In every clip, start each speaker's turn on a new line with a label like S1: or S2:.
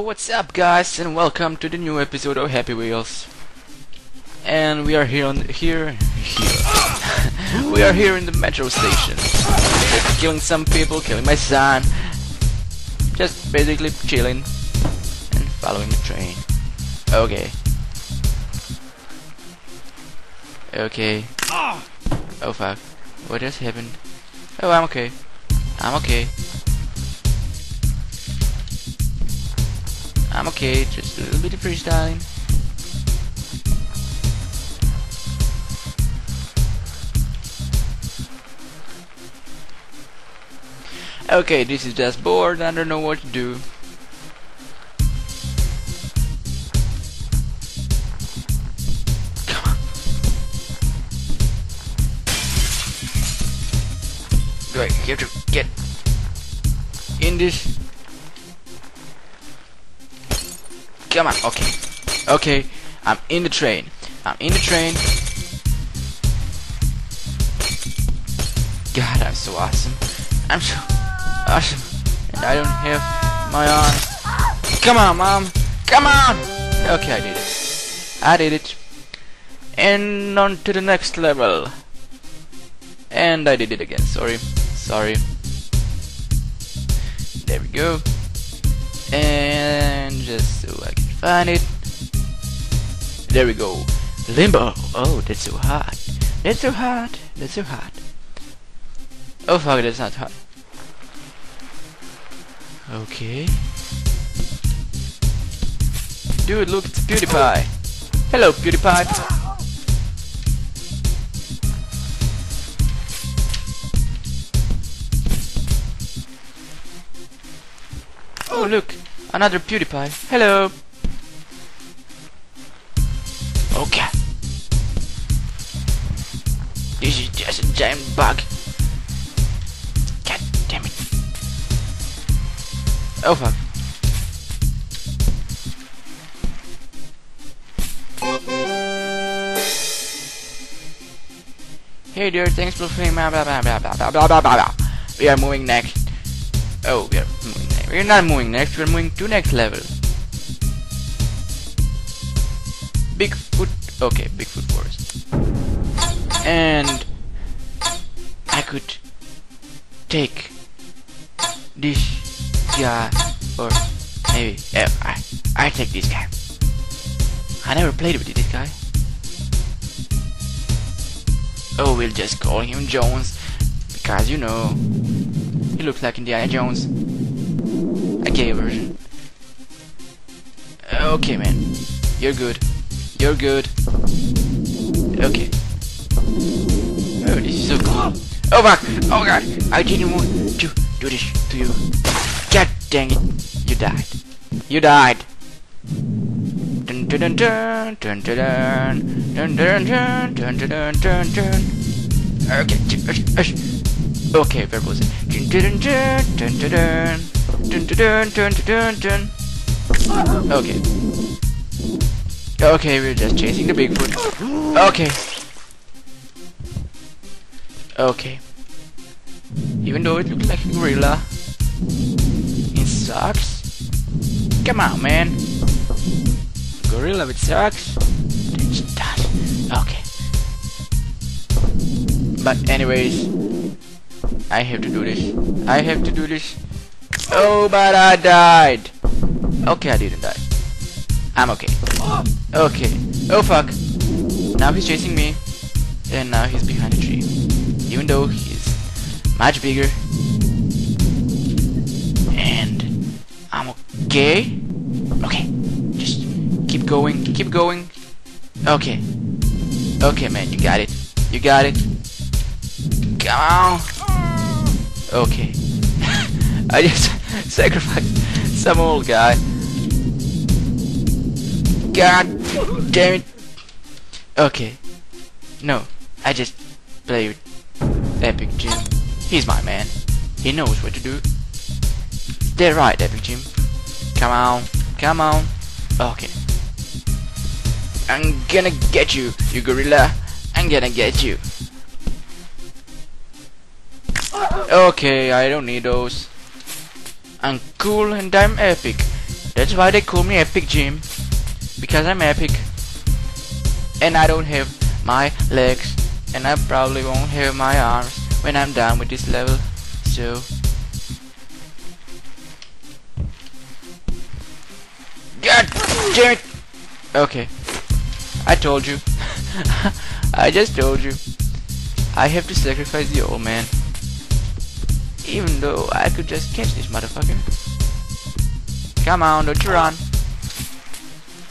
S1: What's up guys and welcome to the new episode of Happy Wheels. And we are here on here here. we are here in the metro station. Killing some people, killing my son. Just basically chilling and following the train. Okay. Okay. Oh fuck. What just happened? Oh, I'm okay. I'm okay. I'm okay, just a little bit of freestyling. Okay, this is just bored, I don't know what to do. Come on. Do I have to get in this? Come on, okay. Okay, I'm in the train. I'm in the train. God, I'm so awesome. I'm so awesome. And I don't have my arm. Come on, Mom. Come on! Okay, I did it. I did it. And on to the next level. And I did it again. Sorry. Sorry. There we go. And just so I can find it. There we go. Limbo. Oh, that's so hot. That's so hot. That's so hot. Oh fuck, that's not hot. Okay. Dude, look, it's PewDiePie. Hello, PewDiePie. Oh look, another PewDiePie. Hello. Okay. This is just a giant bug. God damn it. Oh fuck. Hey there, thanks for playing blah blah blah blah blah blah blah blah blah. We are moving next. Oh, we are. We're not moving next, we're moving to next level. Bigfoot okay, Bigfoot Forest. And I could take this guy or maybe yeah, I I take this guy. I never played with this guy. Oh, we'll just call him Jones because you know he looks like Indiana Jones. Gay version. Okay, man. You're good. You're good. Okay. Oh, this is so cool. Oh fuck! Oh god! I didn't want to do this to you. God dang it! You died. You died. Dun dun dun dun dun dun dun dun dun dun dun dun dun. Okay. Okay, where was it? Dun dun dun dun dun dun. Dun dun dun dun dun dun. Okay. Okay, we're just chasing the Bigfoot. Okay. Okay. Even though it looks like a gorilla, it sucks. Come on, man. Gorilla with sucks. It does. Okay. But anyways, I have to do this. I have to do this. Oh, but I died. Okay, I didn't die. I'm okay. Okay. Oh fuck. Now he's chasing me. And now he's behind a tree. Even though he's much bigger. And I'm okay. Okay. Just keep going. Keep going. Okay. Okay, man. You got it. You got it. Come on. Okay. I just sacrificed some old guy. God damn it. Okay. No, I just play with Epic Jim. He's my man. He knows what to do. They're right, Epic Jim. Come on. Come on. Okay. I'm gonna get you, you gorilla. I'm gonna get you. Okay, I don't need those. I'm cool and I'm epic. That's why they call me Epic Jim. Because I'm epic. And I don't have my legs. And I probably won't have my arms when I'm done with this level. So... God damn it! Okay. I told you. I just told you. I have to sacrifice the old man. Even though I could just catch this motherfucker. Come on, don't you run.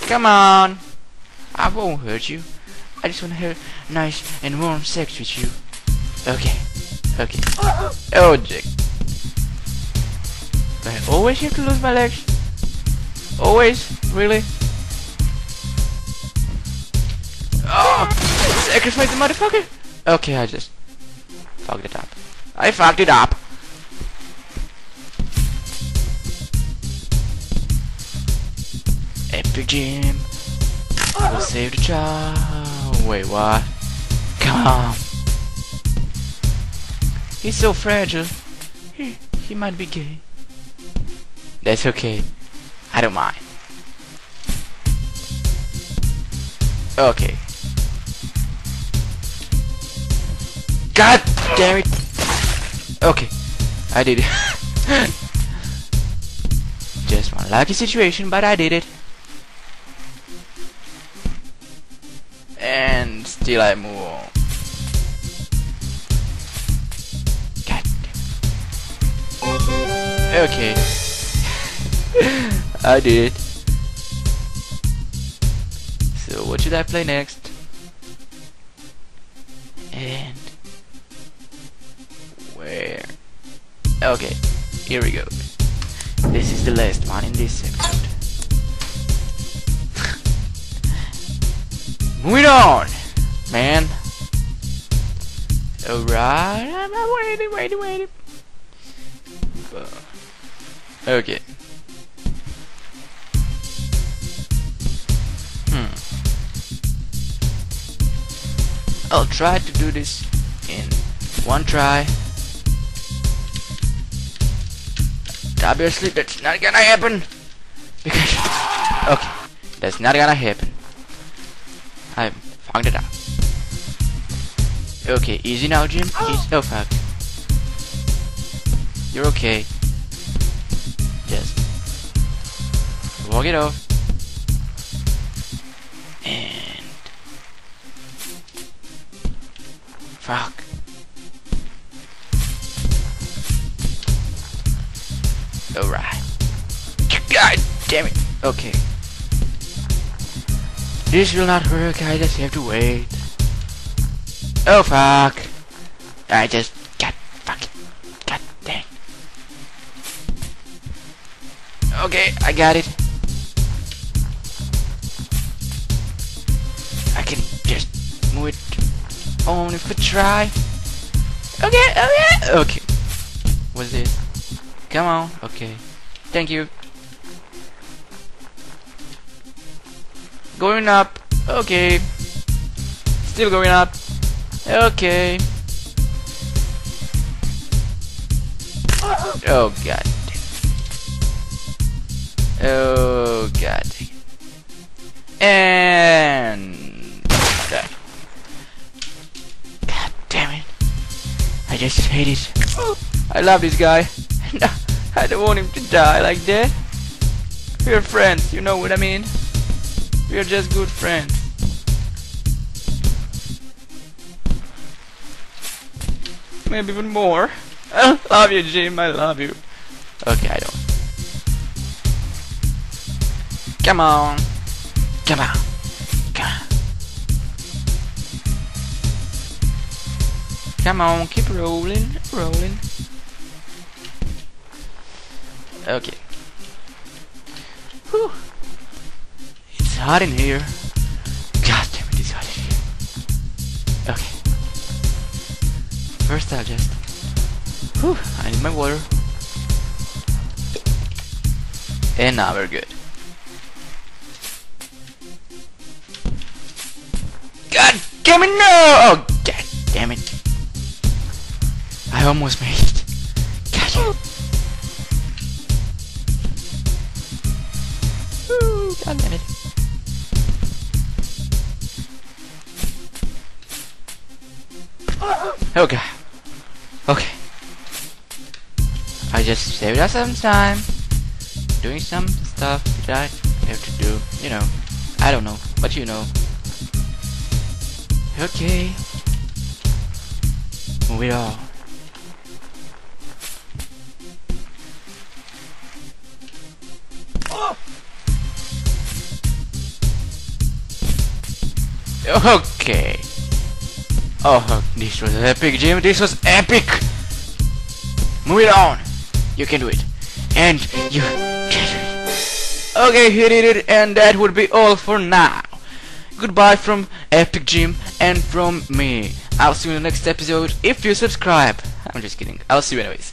S1: Come on. I won't hurt you. I just want to have nice and warm sex with you. Okay. Okay. Oh, Jack. Do I always have to lose my legs? Always? Really? Oh! Sacrifice the motherfucker! Okay, I just fucked it up. I fucked it up! Jim will save the child. Wait, what? Come on. He's so fragile. He, he might be gay. That's okay. I don't mind. Okay. God damn it! Okay, I did it. Just one lucky situation, but I did it. Damn. Eh, okay. I did. So what should I play next? And where? Okay, here we go. This is the last one in this episode. Moving on, man. Alright, I'm waiting, waiting, waiting. Okay. Hmm. I'll try to do this in one try. Obviously that's not gonna happen because okay that's not gonna happen I found it out okay easy now Jim easy oh fuck you're okay Yes. walk it off and fuck Alright. God damn it. Okay. This will not work, I just have to wait. Oh fuck. I just got fucking god dang. Okay, I got it. I can just move it on if I try. Okay, okay, okay. What's this? Come on, okay. Thank you. Going up, okay. Still going up, okay. Oh god. Oh god. And God damn it. I just hate it. I love this guy. I don't want him to die like that. We're friends, you know what I mean? We're just good friends. Maybe even more. I love you, Jim. I love you. Okay, I don't. Come on. Come on. Come on. Come on, keep rolling, rolling. Okay. Whew. It's hot in here. God damn it, it's hot in here. Okay. First I'll. Whew, I need my water. And now we're good. God damn it, no! Oh, god damn it. I almost made it. God. God damn it. Oh, okay. Okay. I just saved us some time doing some stuff that I have to do. You know. I don't know, but you know. Okay. Moving on. Okay. Oh, this was epic, Jim. This was epic. Move it on. You can do it. And you can do it. Okay, he did it, and that would be all for now. Goodbye from Epic Jim and from me. I'll see you in the next episode if you subscribe. I'm just kidding. I'll see you anyways.